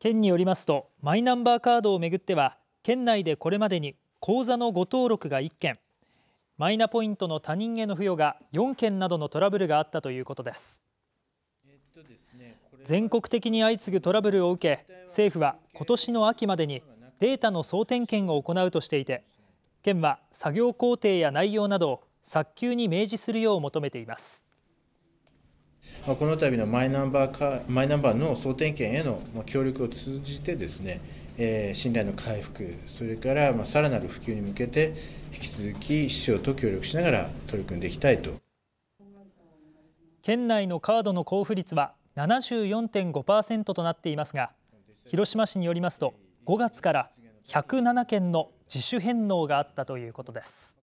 県によりますとマイナンバーカードをめぐっては県内でこれまでに口座の誤登録が1件マイナポイントの他人への付与が4件などのトラブルがあったということです。全国的に相次ぐトラブルを受け政府は今年の秋までにデータの総点検を行うとしていて県は作業工程や内容などを早急に明示するよう求めています。この度のマイナンバーかマイナンバーの総点検への協力を通じてですね、えー、信頼の回復、それからまあさらなる普及に向けて引き続き市長と協力しながら取り組んでいきたいと。県内のカードの交付率は74.5%となっていますが、広島市によりますと5月から107件の自主返納があったということです。